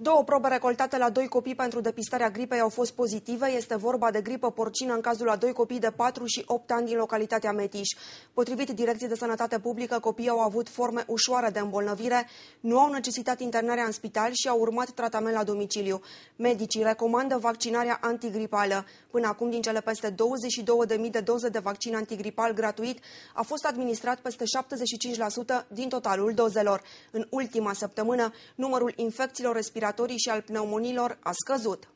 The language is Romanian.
Două probe recoltate la doi copii pentru depistarea gripei au fost pozitive. Este vorba de gripă porcină în cazul a doi copii de 4 și 8 ani din localitatea Metiș. Potrivit Direcției de Sănătate Publică, copiii au avut forme ușoare de îmbolnăvire, nu au necesitat internarea în spital și au urmat tratament la domiciliu. Medicii recomandă vaccinarea antigripală. Până acum, din cele peste 22.000 de doze de vaccin antigripal gratuit, a fost administrat peste 75% din totalul dozelor. În ultima săptămână, numărul infecțiilor respiratorii respiratorii și al pneumonilor a scăzut.